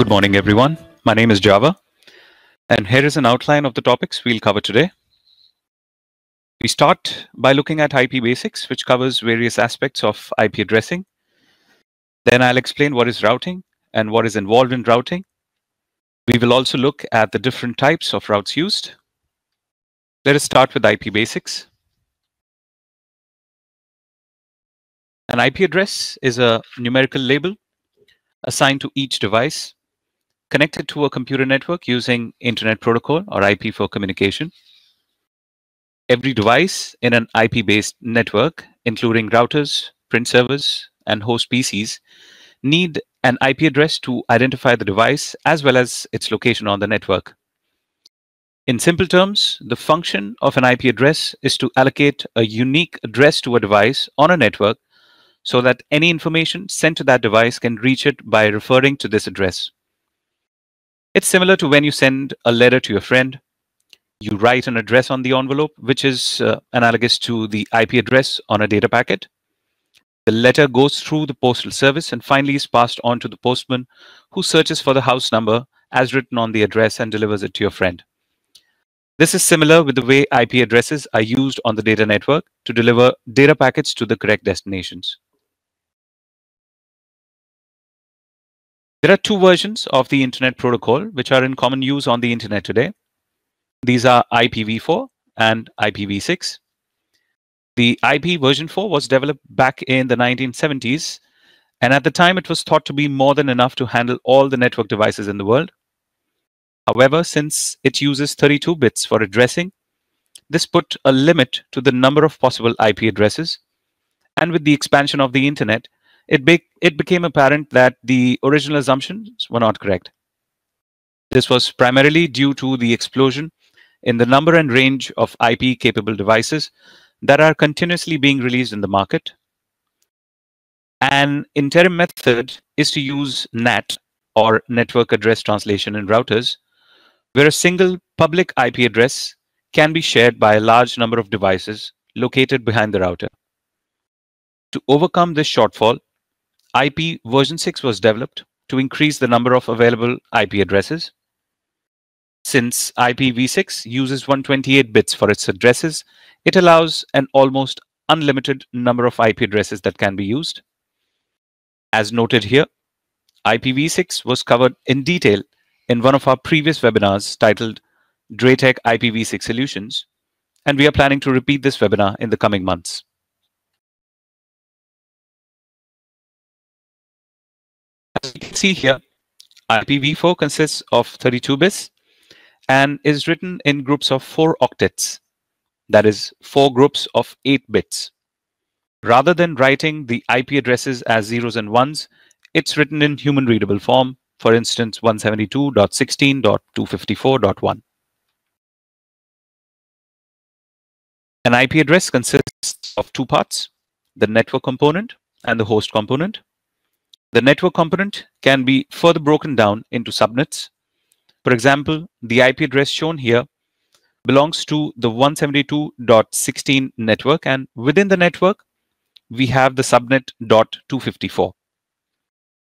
Good morning, everyone. My name is Java, and here is an outline of the topics we'll cover today. We start by looking at IP basics, which covers various aspects of IP addressing. Then I'll explain what is routing and what is involved in routing. We will also look at the different types of routes used. Let us start with IP basics. An IP address is a numerical label assigned to each device connected to a computer network using Internet Protocol or IP for communication. Every device in an IP-based network, including routers, print servers, and host PCs, need an IP address to identify the device as well as its location on the network. In simple terms, the function of an IP address is to allocate a unique address to a device on a network so that any information sent to that device can reach it by referring to this address. It's similar to when you send a letter to your friend. You write an address on the envelope, which is uh, analogous to the IP address on a data packet. The letter goes through the postal service and finally is passed on to the postman who searches for the house number as written on the address and delivers it to your friend. This is similar with the way IP addresses are used on the data network to deliver data packets to the correct destinations. There are two versions of the Internet Protocol which are in common use on the Internet today. These are IPv4 and IPv6. The IP version 4 was developed back in the 1970s, and at the time it was thought to be more than enough to handle all the network devices in the world. However, since it uses 32 bits for addressing, this put a limit to the number of possible IP addresses. And with the expansion of the internet, it, be it became apparent that the original assumptions were not correct. This was primarily due to the explosion in the number and range of IP-capable devices that are continuously being released in the market. An interim method is to use NAT, or Network Address Translation in routers, where a single public IP address can be shared by a large number of devices located behind the router. To overcome this shortfall, IP version 6 was developed to increase the number of available IP addresses. Since IPv6 uses 128 bits for its addresses, it allows an almost unlimited number of IP addresses that can be used. As noted here, IPv6 was covered in detail in one of our previous webinars titled DrayTek IPv6 Solutions, and we are planning to repeat this webinar in the coming months. See here, IPv4 consists of 32 bits and is written in groups of four octets, that is, four groups of eight bits. Rather than writing the IP addresses as zeros and ones, it's written in human readable form, for instance, 172.16.254.1. An IP address consists of two parts, the network component and the host component. The network component can be further broken down into subnets. For example, the IP address shown here belongs to the 172.16 network, and within the network, we have the subnet .254.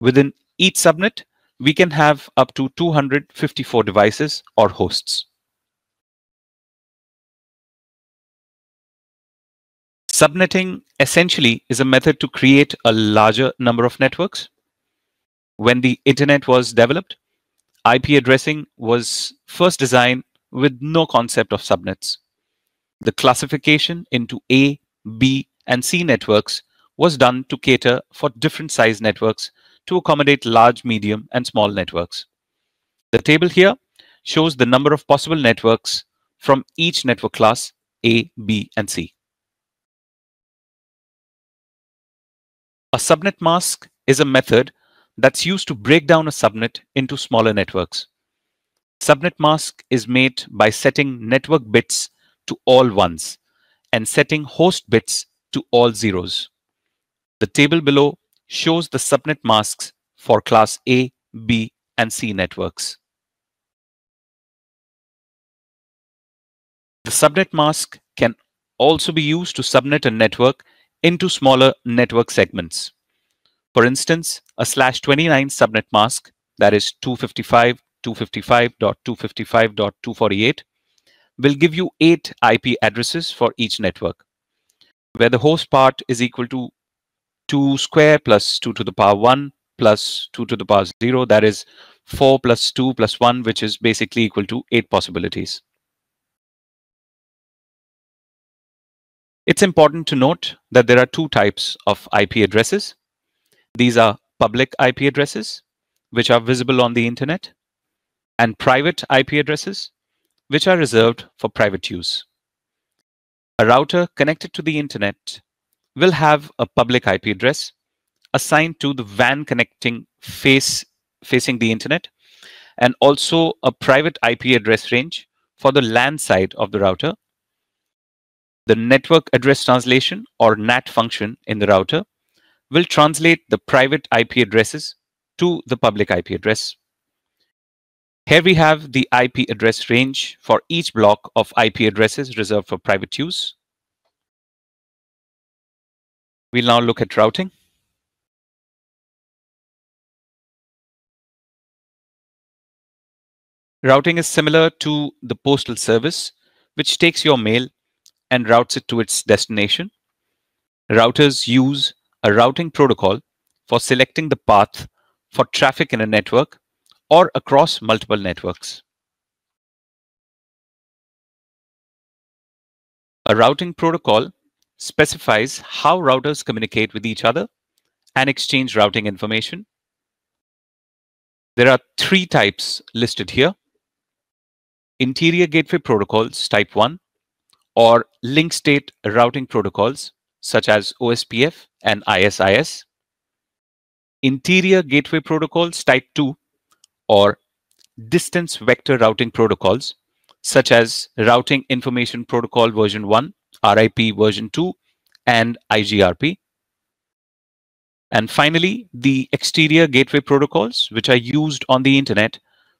Within each subnet, we can have up to 254 devices or hosts. Subnetting essentially is a method to create a larger number of networks. When the internet was developed, IP addressing was first designed with no concept of subnets. The classification into A, B, and C networks was done to cater for different size networks to accommodate large, medium, and small networks. The table here shows the number of possible networks from each network class A, B, and C. A subnet mask is a method that's used to break down a subnet into smaller networks. Subnet mask is made by setting network bits to all ones and setting host bits to all zeros. The table below shows the subnet masks for class A, B, and C networks. The subnet mask can also be used to subnet a network into smaller network segments. For instance, a slash 29 subnet mask that is 255, 255.255.248, will give you eight IP addresses for each network, where the host part is equal to 2 square plus 2 to the power 1 plus 2 to the power 0. That is 4 plus 2 plus 1, which is basically equal to 8 possibilities. It's important to note that there are two types of IP addresses. These are public IP addresses, which are visible on the internet, and private IP addresses, which are reserved for private use. A router connected to the internet will have a public IP address assigned to the WAN connecting face facing the internet and also a private IP address range for the LAN side of the router. The network address translation or NAT function in the router will translate the private IP addresses to the public IP address. Here we have the IP address range for each block of IP addresses reserved for private use. We'll now look at routing. Routing is similar to the postal service, which takes your mail and routes it to its destination. Routers use a routing protocol for selecting the path for traffic in a network or across multiple networks. A routing protocol specifies how routers communicate with each other and exchange routing information. There are three types listed here. Interior Gateway Protocols Type 1 or link state routing protocols such as OSPF and ISIS. Interior Gateway Protocols Type 2 or distance vector routing protocols such as Routing Information Protocol version 1, RIP version 2, and IGRP. And finally, the exterior gateway protocols, which are used on the internet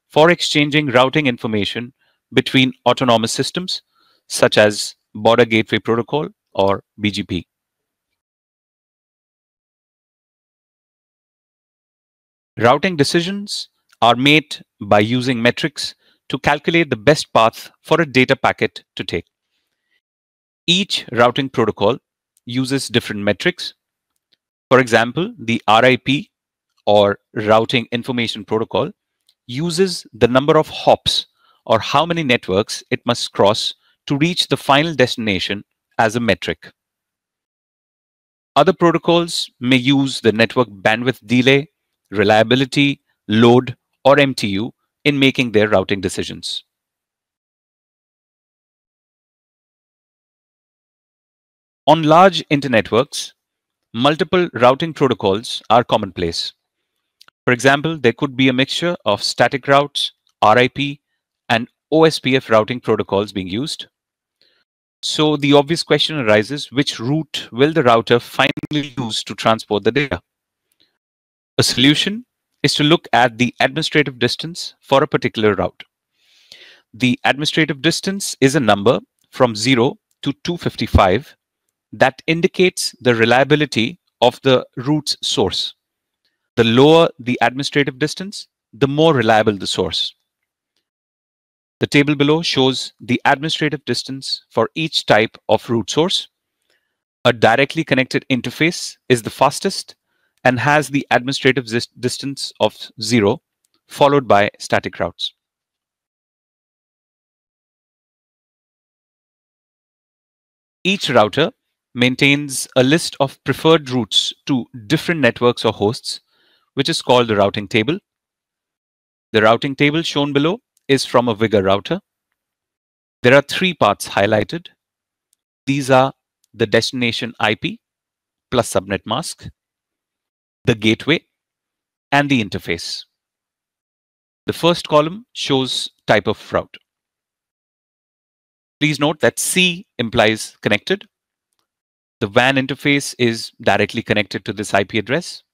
for exchanging routing information between autonomous systems, such as Border Gateway Protocol or BGP. Routing decisions are made by using metrics to calculate the best path for a data packet to take. Each routing protocol uses different metrics. For example, the RIP or Routing Information Protocol uses the number of hops or how many networks it must cross to reach the final destination as a metric. Other protocols may use the network bandwidth delay, reliability, load, or MTU in making their routing decisions. On large internetworks, multiple routing protocols are commonplace. For example, there could be a mixture of static routes, RIP, and OSPF routing protocols being used. So the obvious question arises, which route will the router finally use to transport the data? A solution is to look at the administrative distance for a particular route. The administrative distance is a number from 0 to 255 that indicates the reliability of the route's source. The lower the administrative distance, the more reliable the source. The table below shows the administrative distance for each type of route source. A directly connected interface is the fastest and has the administrative distance of zero, followed by static routes. Each router maintains a list of preferred routes to different networks or hosts, which is called the routing table. The routing table shown below is from a Vigor router. There are three parts highlighted. These are the destination IP plus subnet mask, the gateway, and the interface. The first column shows type of route. Please note that C implies connected. The WAN interface is directly connected to this IP address.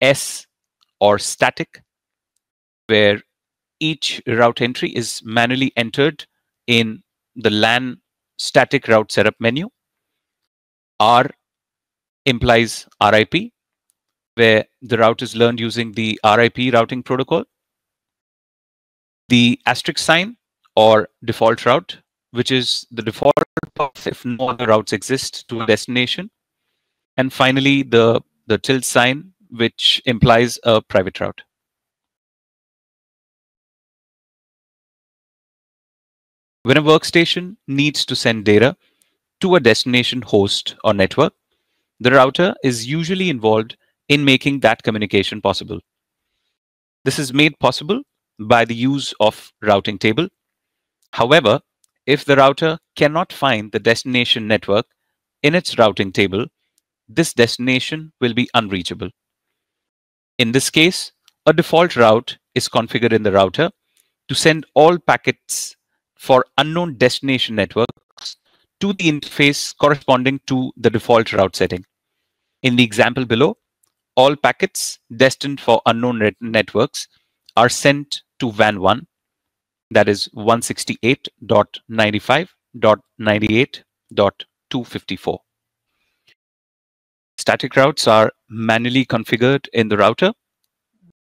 S or static, where each route entry is manually entered in the LAN static route setup menu. R implies RIP, where the route is learned using the RIP routing protocol. The asterisk sign or default route, which is the default path if no other routes exist to a destination. And finally, the, the tilde sign, which implies a private route. When a workstation needs to send data to a destination host or network, the router is usually involved in making that communication possible. This is made possible by the use of routing table. However, if the router cannot find the destination network in its routing table, this destination will be unreachable. In this case, a default route is configured in the router to send all packets for unknown destination networks to the interface corresponding to the default route setting. In the example below, all packets destined for unknown net networks are sent to WAN1, that is 168.95.98.254. Static routes are manually configured in the router.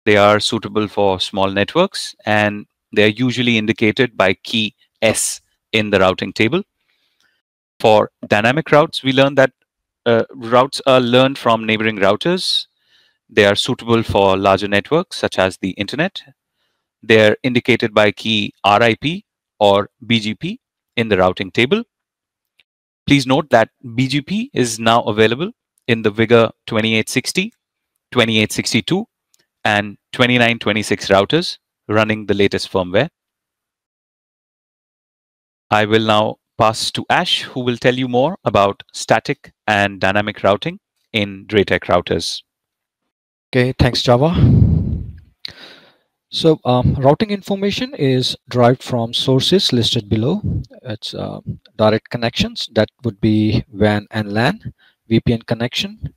They are suitable for small networks and they are usually indicated by key S in the routing table. For dynamic routes, we learned that uh, routes are learned from neighboring routers. They are suitable for larger networks such as the internet. They're indicated by key RIP or BGP in the routing table. Please note that BGP is now available in the Vigor 2860, 2862, and 2926 routers running the latest firmware. I will now pass to Ash, who will tell you more about static and dynamic routing in DrayTek routers. Okay, thanks Java. So um, routing information is derived from sources listed below. It's uh, direct connections that would be WAN and LAN, VPN connection,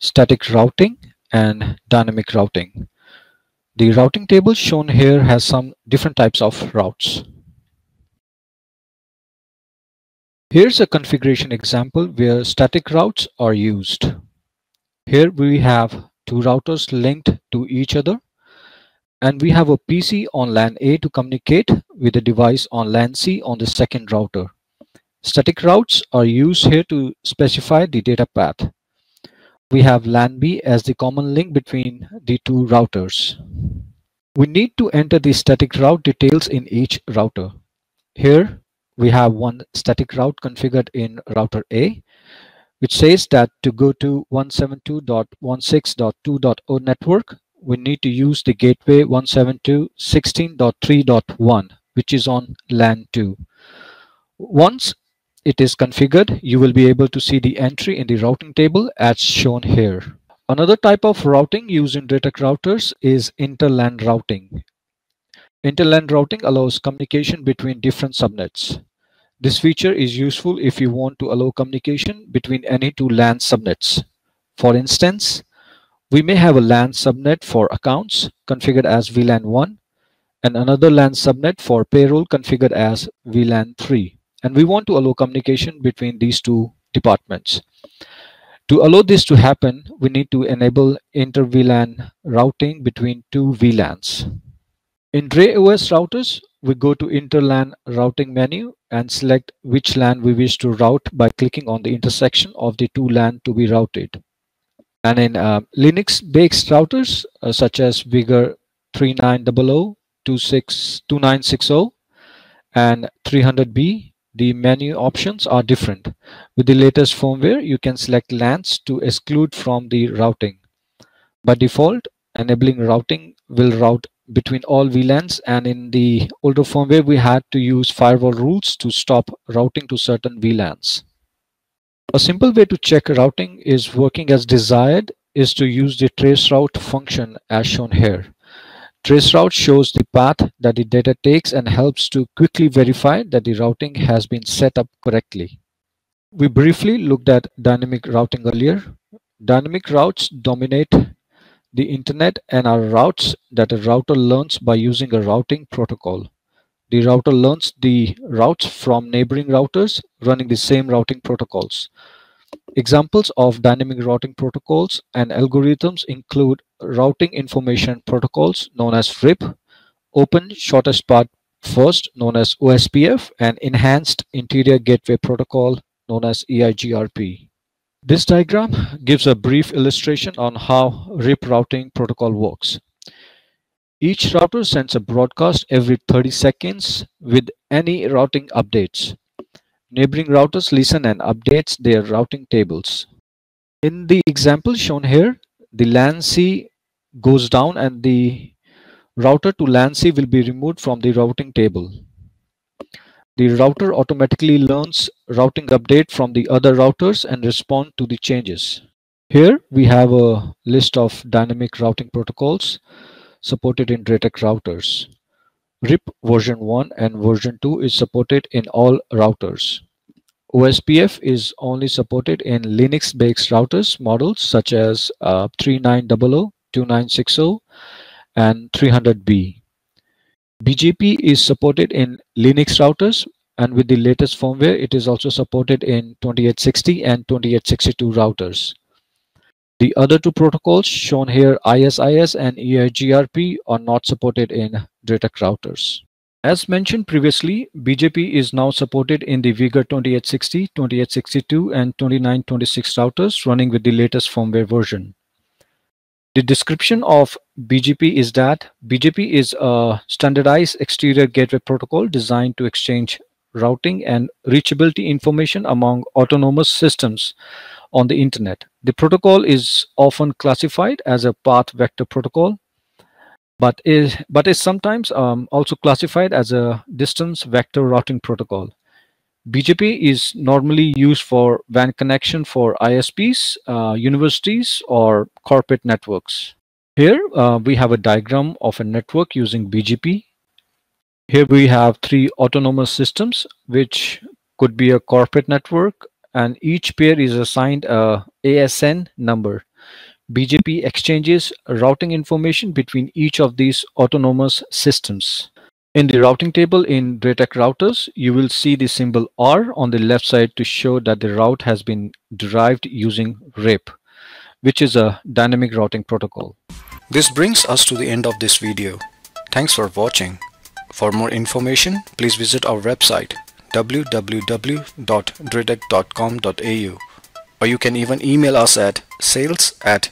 static routing, and dynamic routing. The routing table shown here has some different types of routes. Here's a configuration example where static routes are used. Here we have two routers linked to each other and we have a PC on LAN A to communicate with a device on LAN C on the second router. Static routes are used here to specify the data path. We have LAN B as the common link between the two routers. We need to enter the static route details in each router. Here we have one static route configured in router A, which says that to go to 172.16.2.0 network, we need to use the gateway 172.16.3.1, which is on LAN 2. Once it is configured, you will be able to see the entry in the routing table as shown here. Another type of routing used in DrayTek routers is inter-LAN routing. Inter-LAN routing allows communication between different subnets. This feature is useful if you want to allow communication between any two LAN subnets. For instance, we may have a LAN subnet for accounts configured as VLAN 1 and another LAN subnet for payroll configured as VLAN 3. And we want to allow communication between these two departments. To allow this to happen, we need to enable inter-VLAN routing between two VLANs. In DrayOS routers, we go to interlan routing menu and select which LAN we wish to route by clicking on the intersection of the two LAN to be routed. And in uh, Linux-based routers uh, such as Vigor 3900, 2960 and 300B, the menu options are different. With the latest firmware, you can select LANs to exclude from the routing. By default, enabling routing will route between all VLANs and in the older firmware we had to use firewall rules to stop routing to certain VLANs. A simple way to check routing is working as desired is to use the traceroute function as shown here. Traceroute shows the path that the data takes and helps to quickly verify that the routing has been set up correctly. We briefly looked at dynamic routing earlier. Dynamic routes dominate the internet and are routes that a router learns by using a routing protocol. The router learns the routes from neighboring routers running the same routing protocols. Examples of dynamic routing protocols and algorithms include routing information protocols known as RIP, Open Shortest Path First known as OSPF, and Enhanced Interior Gateway Protocol known as EIGRP. This diagram gives a brief illustration on how RIP routing protocol works. Each router sends a broadcast every 30 seconds with any routing updates. Neighboring routers listen and updates their routing tables. In the example shown here, the LAN C goes down and the router to LAN C will be removed from the routing table. The router automatically learns routing update from the other routers and respond to the changes. Here we have a list of dynamic routing protocols supported in DrayTek routers. RIP version 1 and version 2 is supported in all routers. OSPF is only supported in Linux-based routers models such as uh, 3900, 2960, and 300B. BGP is supported in Linux routers and with the latest firmware it is also supported in 2860 and 2862 routers. The other two protocols shown here, ISIS and EIGRP, are not supported in DrayTek routers. As mentioned previously, BGP is now supported in the Vigor 2860, 2862, and 2926 routers running with the latest firmware version. The description of BGP is that BGP is a standardized exterior gateway protocol designed to exchange routing and reachability information among autonomous systems on the internet. The protocol is often classified as a path vector protocol, but is, but is sometimes um, also classified as a distance vector routing protocol. BGP is normally used for WAN connection for ISPs, uh, universities, or corporate networks. Here uh, we have a diagram of a network using BGP. Here we have three autonomous systems, which could be a corporate network, and each pair is assigned a ASN number. BGP exchanges routing information between each of these autonomous systems. In the routing table in DrayTek routers, you will see the symbol R on the left side to show that the route has been derived using RIP, which is a dynamic routing protocol. This brings us to the end of this video. Thanks for watching. For more information, please visit our website www.draytek.com.au or you can even email us at sales at.